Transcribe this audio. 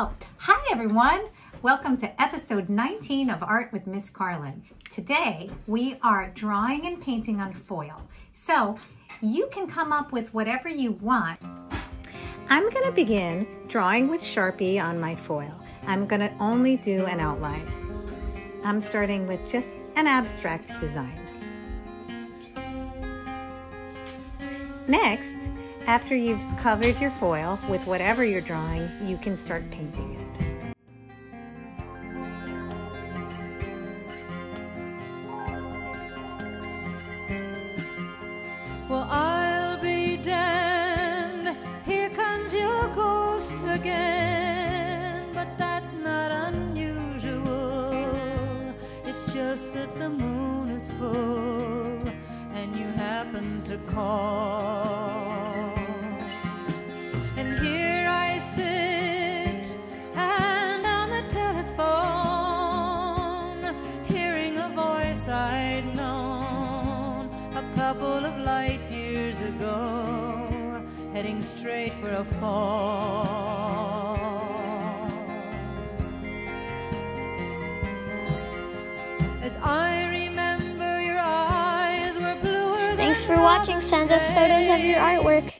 Oh, everyone. Welcome to episode 19 of Art with Miss Carlin. Today we are drawing and painting on foil. So you can come up with whatever you want. I'm going to begin drawing with Sharpie on my foil. I'm going to only do an outline. I'm starting with just an abstract design. Next, after you've covered your foil with whatever you're drawing, you can start painting it. Well, I'll be damned. Here comes your ghost again. But that's not unusual. It's just that the moon is full and you happen to call. I'd known a couple of light years ago, heading straight for a fall. As I remember, your eyes were bluer Thanks for watching. Send us photos of your artwork.